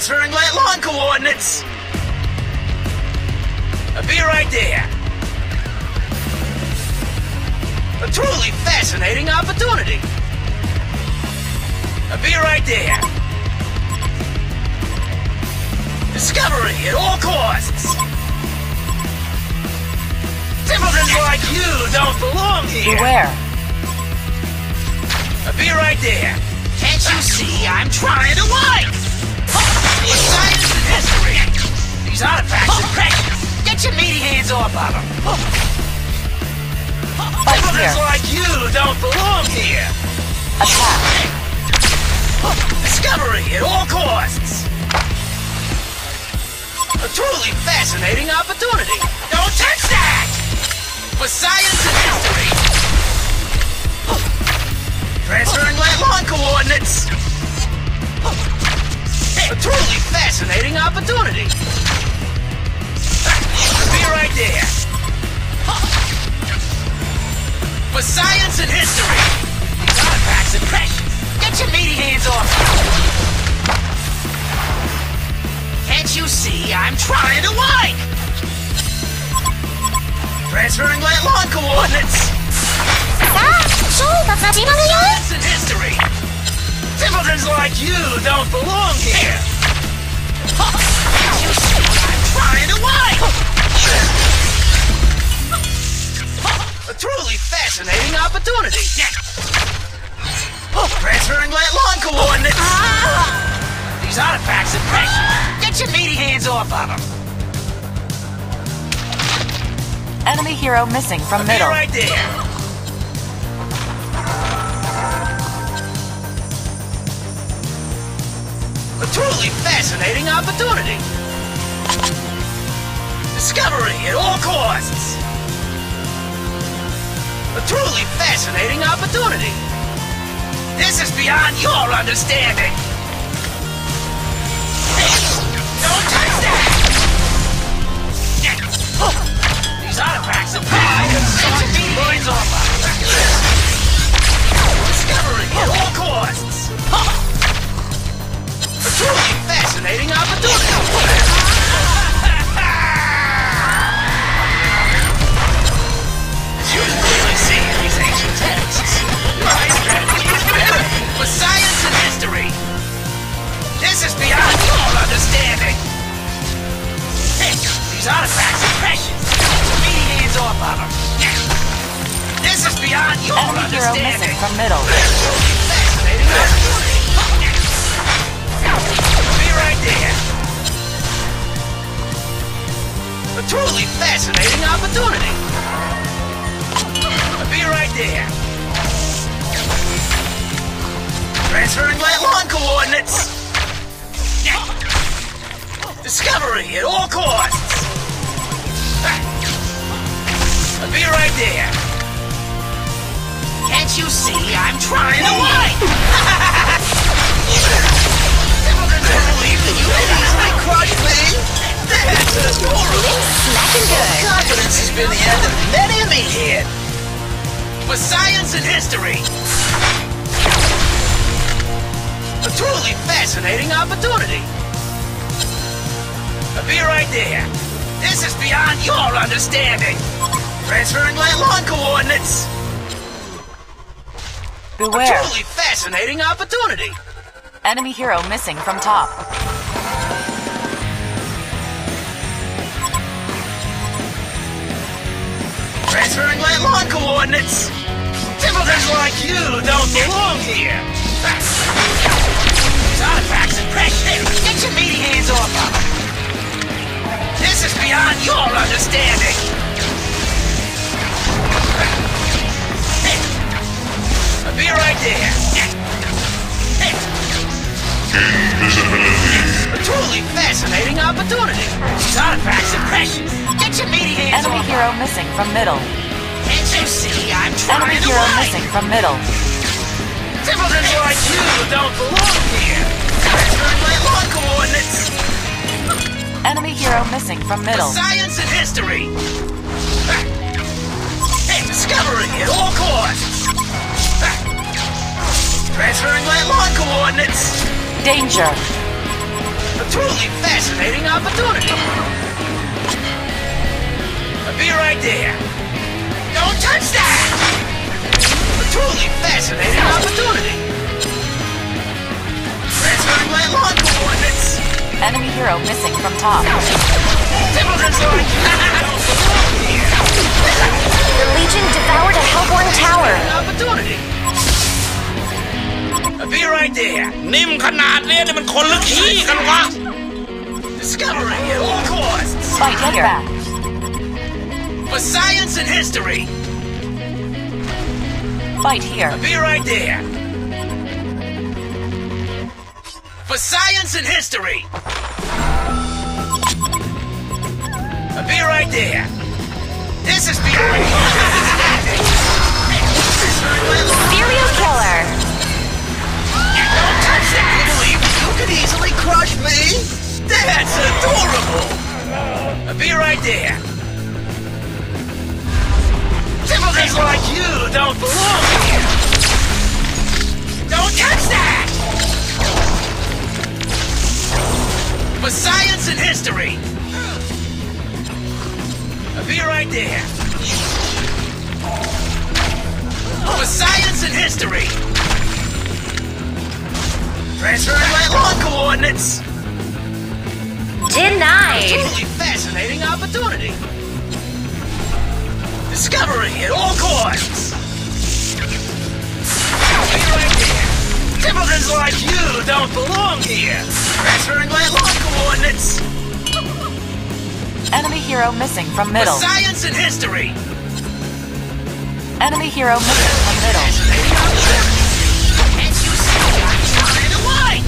Transferring light lawn coordinates. I'll be right there. A truly fascinating opportunity. I'll be right there. Discovery at all costs. Simpletons like you don't belong here. Beware. I'll be right there. Can't you see I'm trying to like? History. These artifacts are precious. Get your meaty hands off of them. Fight like you don't belong here. Attack. Discovery at all costs. A truly fascinating opportunity. Don't touch that! Science and history. Transferring lawn coordinates. A truly fascinating opportunity. Be right there. For science and history. These artifacts are precious. Get your meaty hands off. Can't you see I'm trying to like? Transferring light lawn coordinates. さあショーが始まるよ Science and history. Simpletons like you don't belong here. You see I'm trying to like? A truly fascinating opportunity. Transferring light lawn coordinates. Ah. These artifacts are precious. Get your meaty hands off of them. Enemy hero missing from Be middle. right there. Truly fascinating opportunity. Discovery at all costs. A truly fascinating opportunity. This is beyond your understanding. Don't touch that! These artifacts are powered Discovery at all costs. Fascinating opportunity. Been the end of many a meathead. For science and history. A truly fascinating opportunity. Be right there. This is beyond your understanding. Transferring light lawn coordinates. Beware. A Beware. truly fascinating opportunity. Enemy hero missing from top. Transferring light lawn coordinates. Simpletons like you don't belong here. These artifacts are precious. Get your meaty hands off of them. This is beyond your understanding. I'll be right there. A truly fascinating opportunity. These artifacts are precious. Get your meaty hands Enemy off hero missing from middle. You see I'm trying Enemy to hero like? missing from middle. Simpletons like you don't belong here. Transferring my lawn coordinates. Enemy hero missing from middle. science and history. Hey, discovery at all costs. Transferring my lawn coordinates. Danger. A truly fascinating opportunity. I'll be right there. Don't touch that! A truly fascinating opportunity. Transferring my lawn coordinates. Enemy hero missing from top. Templeton's like, don't belong here. The Legion devoured a Hellborn tower. Opportunity. I'll be right there. นิ่มขนาดเนี้ยนี่มันคนหรือขี้กันวะ Discovering at all costs. Fight here. For science and history. Fight here. Be right there. For science and history. Be right there. This is beyond Serial killer. Don't touch that! You believe you could easily crush me? That's adorable! Be right there. Simpletons like you don't belong here. Don't touch that! For science and history. I'll be right there. For science and history. Transferring my lawn coordinates. Denied. Truly fascinating opportunity. Discovery at all costs. Be right there. Simpletons like you don't belong here. Transferring my lawn coordinates. Enemy hero missing from middle. For science and history. Enemy hero missing from middle. Fascinating you see I'm trying?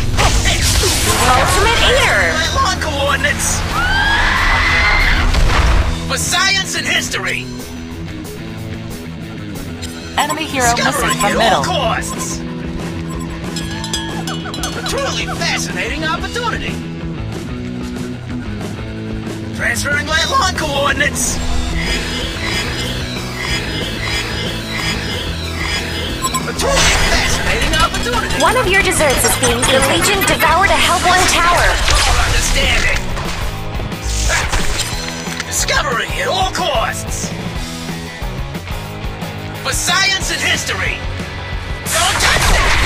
Ultimate Eater. My lawn coordinates. For science and history. Enemy hero missing Discovery from at all middle. costs. A truly fascinating opportunity. Transferring my lawn coordinates. A truly fascinating opportunity. One of your desserts is being The Legion devoured a Hellborn tower. Understanding. Discovery at all costs. For science and history. Don't touch that!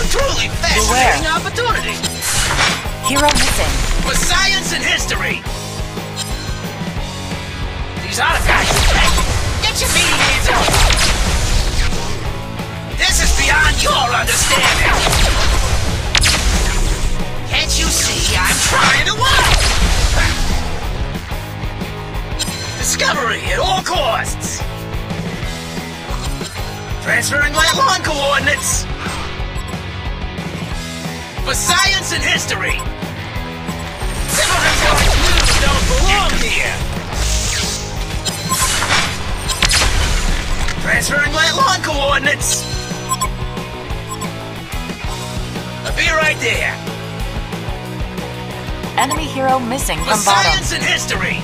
A truly fascinating opportunity. Hero missing. For science and history. These artifacts. Get your meaty hands on. This is beyond your understanding. Can't you see I'm trying to work? Discovery at all costs. Transferring my lawn coordinates. For science and history. Like don't belong here. Transferring my lawn coordinates. I'll be right there. Enemy hero missing For from bottom. science and history.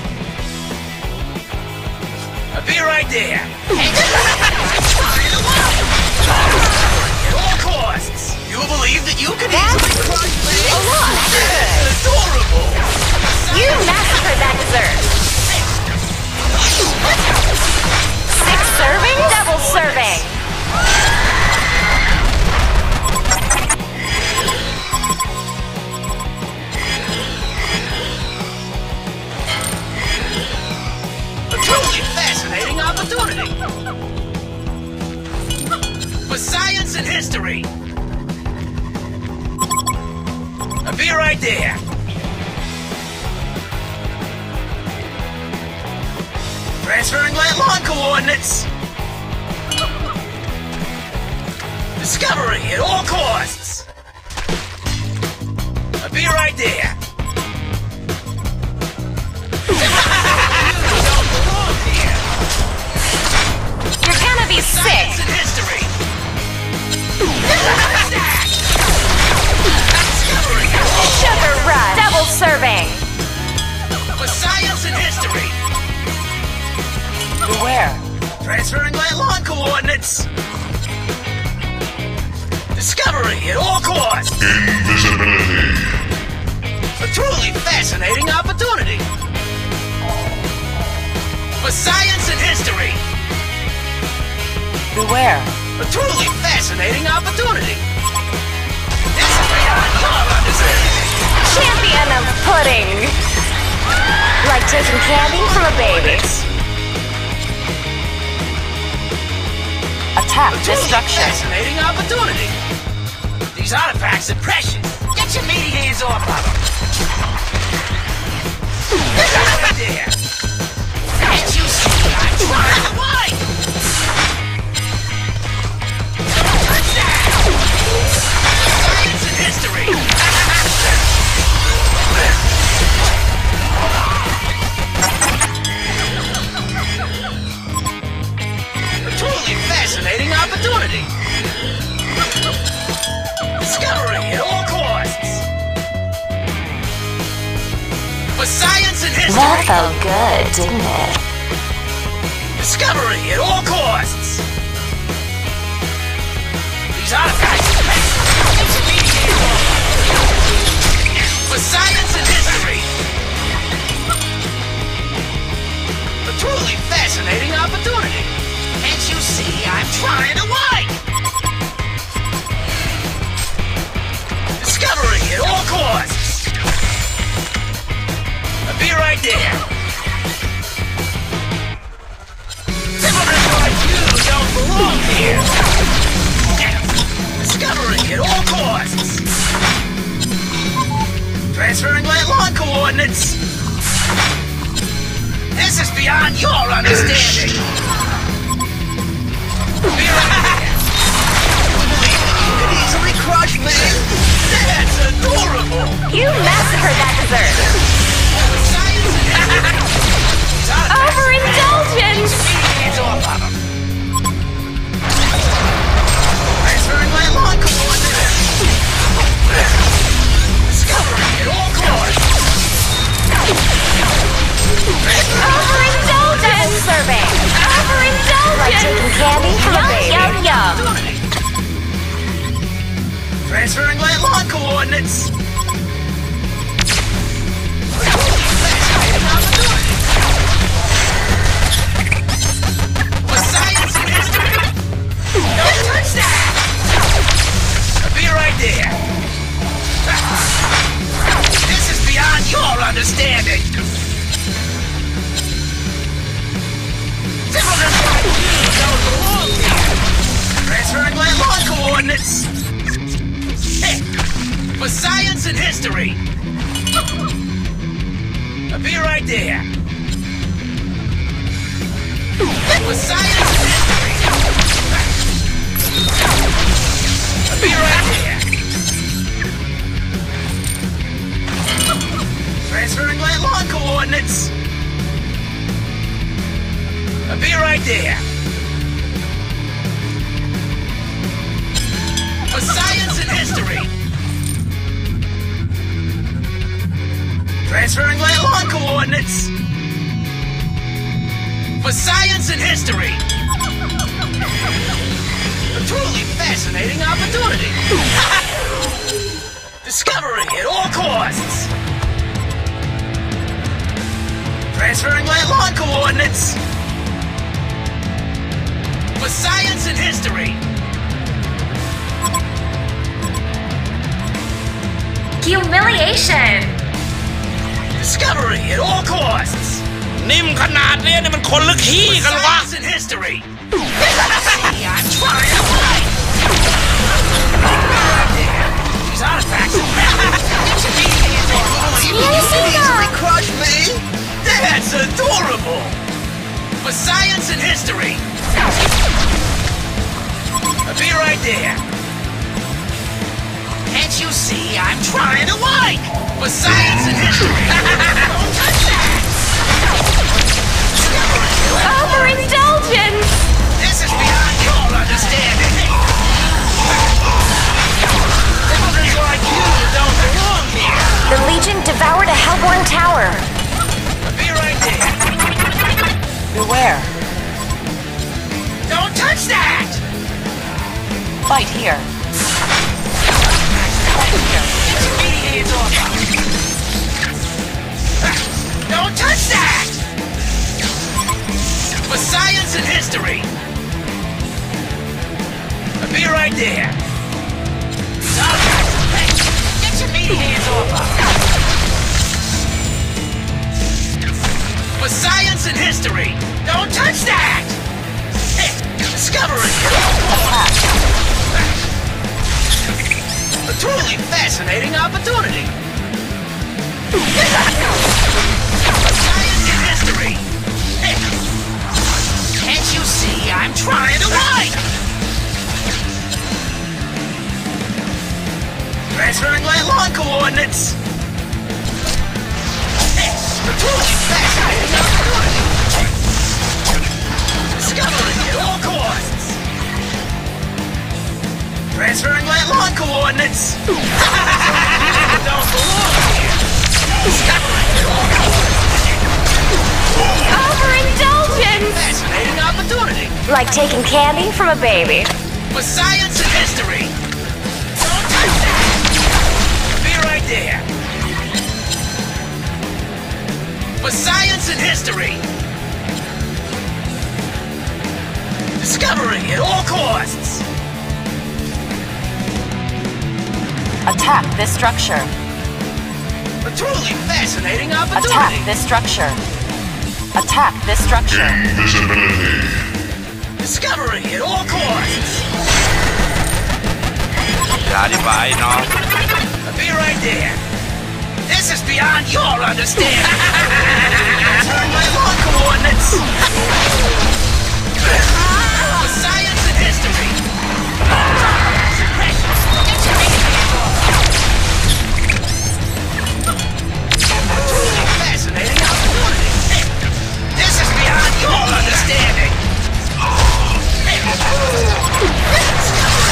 I'll be right there. All costs. You believe that you can? A lot. Adorable. You that dessert. Six serving? Double serving. A truly fascinating opportunity. For science and history. I'll be right there. Transferring lawn coordinates. Discovery at all costs. I'll be right there. You don't belong here. You're gonna be sick. Sugar rush. Double serving. for science and history. Beware. Transferring my lawn coordinates. Discovery at all costs. Invisibility. A truly fascinating opportunity. For science and history. Beware. A truly fascinating opportunity. This is beyond. Champion of pudding. Like taking candy from a baby. Attack destruction. fascinating opportunity. These artifacts are precious. Get your meaty hands off of them. right there. See I'm trying? Discovery at all costs. I'll be right there. Gentlemen like you don't belong here. Discovery at all costs. Transferring my lawn coordinates. This is beyond your understanding. Overindulgence! Costs. Overindulgence! Like taking candy from a baby. Transferring my lawn coordinates. Transferring my lawn coordinates. I'll be right there. For science and history. Transferring my lawn coordinates. For science and history. A truly fascinating opportunity. Discovery at all costs. Transferring my lawn coordinates. For science and history. Humiliation! Discovery at all costs. นิ่มขนาดเนี้ยนี่มันคนหรือขี้กันวะ Science and history. See, I'm trying to fight. These artifacts. Get your meat hands off of me. You can easily crush me. That's adorable. For science and history. I'll be right there. Can't you see I'm trying to like? For science and history. Overindulgence! Science and history! Don't touch that! Hey, discovery! A truly fascinating opportunity! Science and history! Can't you see I'm trying to write? Transferring my lawn coordinates! Hey, truly fascinating Discovering at all costs! Transferring my lawn coordinates! Don't belong here! Discovering at all costs! Overindulgence! Fascinating opportunity! Like taking candy from a baby. For science and history! Don't touch that! Be right there! For science and history! Discovery at all costs! Attack this structure. A truly fascinating opportunity! Attack this structure. Attack this structure. Invisibility. Discovery at all costs! Got it, bye, now. Be right there. This is beyond your understanding. Turn my lawn coordinates.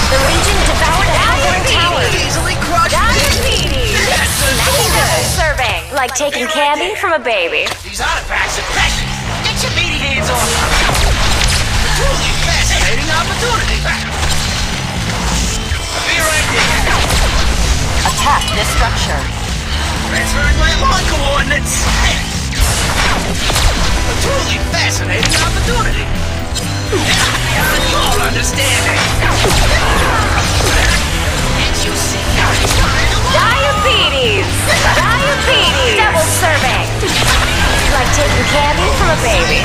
The Legion devoured a Hellborn tower. Easily crushed Diabetes! That's Double adorable! serving. Like taking candy from a baby. These artifacts are precious! Get your meaty hands off them! Truly fascinating opportunity! Be right there! Attack this structure. Transferring my lawn coordinates! A truly fascinating opportunity! You Diabetes! Diabetes! Double serving. Like taking candy from a baby.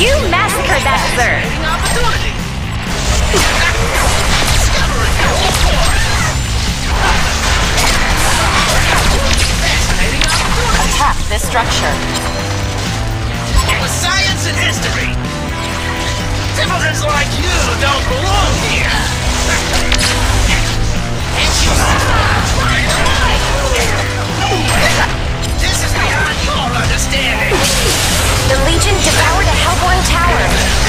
You massacred that opportunity! Attack this structure. Simpletons like you don't belong here! This is beyond your understanding! The Legion devoured a Hellborn tower.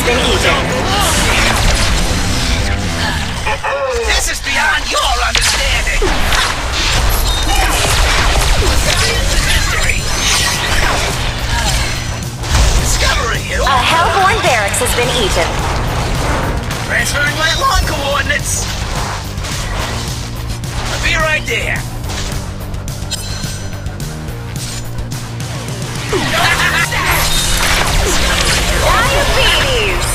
Has been eaten. This is beyond your understanding! Science and history! Discovery A! Hellborn barracks has been eaten. Transferring my lawn coordinates! I'll be right there! Diabetes!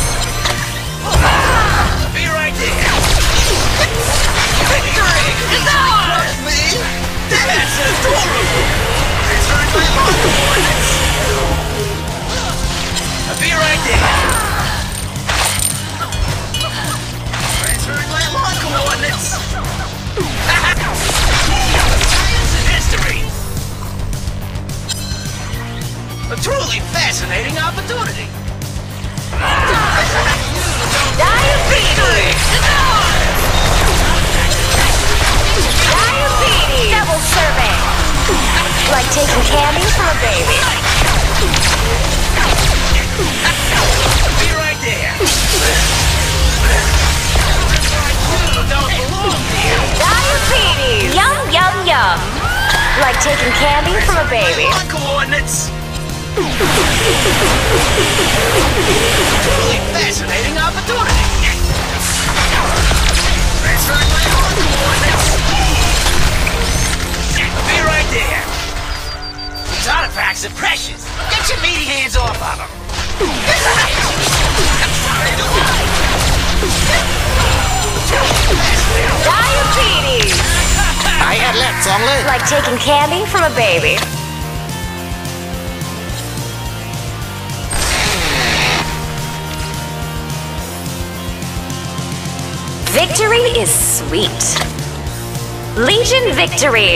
Like taking candy from a baby. My coordinates! totally fascinating opportunity! That's my own coordinates! Be right there! These artifacts are precious! Get your meaty hands off of them! Diabetes! อันแรกสองเลย Like taking candy from a baby. Victory is sweet. Legion victory!